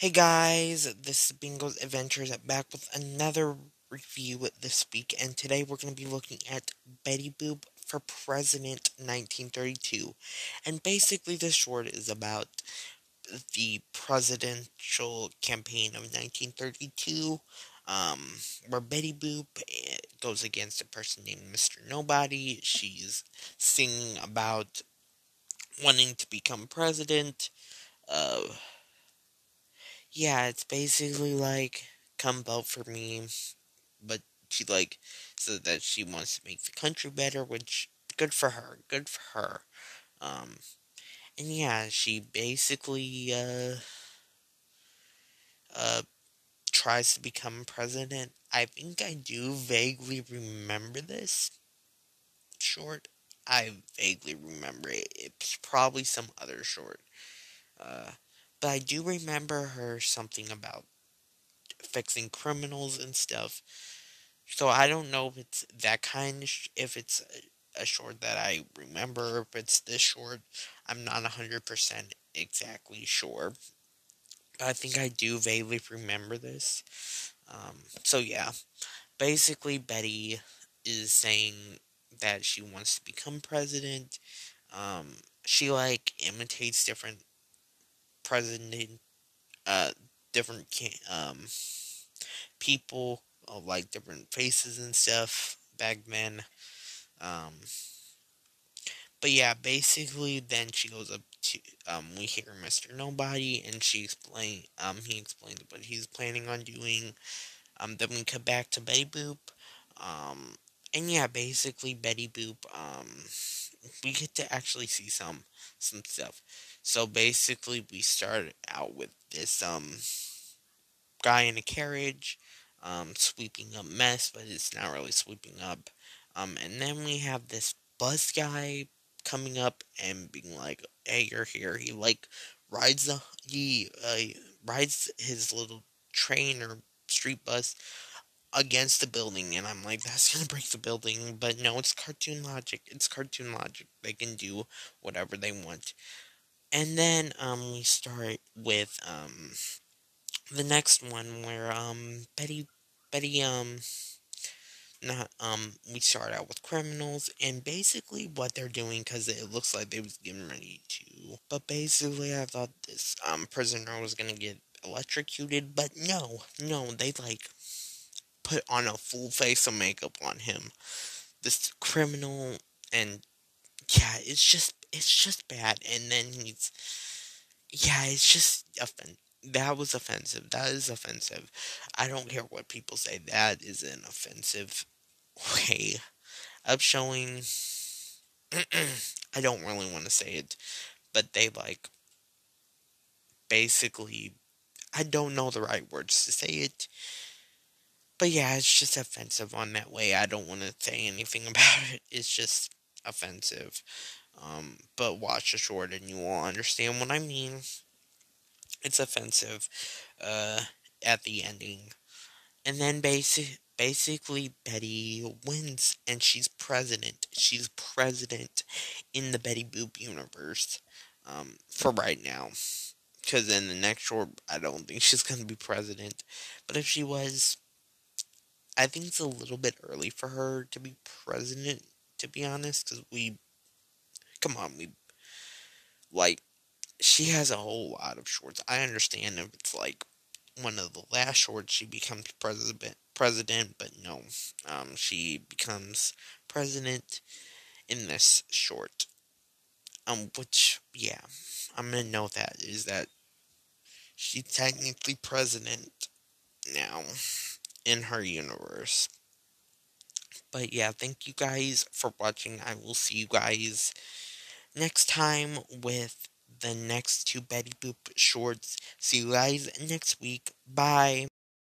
Hey guys, this is Bingo's Adventures back with another review this week, and today we're going to be looking at Betty Boop for President 1932. And basically, this short is about the presidential campaign of 1932, um, where Betty Boop eh, goes against a person named Mr. Nobody. She's singing about wanting to become president. Uh, yeah, it's basically like come vote for me, but she like said that she wants to make the country better, which good for her, good for her. Um, and yeah, she basically uh uh tries to become president. I think I do vaguely remember this short. I vaguely remember it. It's probably some other short. Uh, but I do remember her something about fixing criminals and stuff. So I don't know if it's that kind of sh- if it's a, a short that I remember, if it's this short. I'm not 100% exactly sure. But I think I do vaguely remember this. Um, so yeah, basically Betty is saying that she wants to become president. Um, she like imitates different president, uh, different um, people, of like different faces and stuff then. Um, but yeah, basically, then she goes up to um, we hear Mister Nobody, and she explain um he explains what he's planning on doing. Um, then we come back to Betty Boop. Um, and yeah, basically Betty Boop. Um, we get to actually see some some stuff. So basically, we start out with this um guy in a carriage, um, sweeping up mess, but it's not really sweeping up. Um, and then we have this bus guy coming up and being like, "Hey, you're here." He like rides the he uh, rides his little train or street bus against the building and I'm like that's gonna break the building but no it's cartoon logic it's cartoon logic they can do whatever they want. And then um, we start with um, the next one where um, Betty Betty um not um we start out with criminals and basically what they're doing because it looks like they was getting ready to but basically i thought this um prisoner was gonna get electrocuted but no no they like put on a full face of makeup on him this criminal and yeah it's just it's just bad. And then he's, yeah, it's just offen- that was offensive. That is offensive. I don't care what people say. That is an offensive way of showing. I don't really want to say it, but they like basically. I don't know the right words to say it. But yeah, it's just offensive on that way. I don't want to say anything about it. It's just offensive. Um, but watch the short and you will understand what I mean. It's offensive uh, at the ending. And then basic, basically, Betty wins and she's president. She's president in the Betty Boop universe um, for right now. Because in the next short, I don't think she's going to be president. But if she was, I think it's a little bit early for her to be president, to be honest, because we come on, we like she has a whole lot of shorts. I understand if it's like one of the last shorts she becomes president president, but no. Um she becomes president in this short. Um which yeah, I'm gonna note that is that she's technically president now in her universe. But yeah, thank you guys for watching. I will see you guys next time with the next two Betty Boop shorts. See you guys next week. Bye.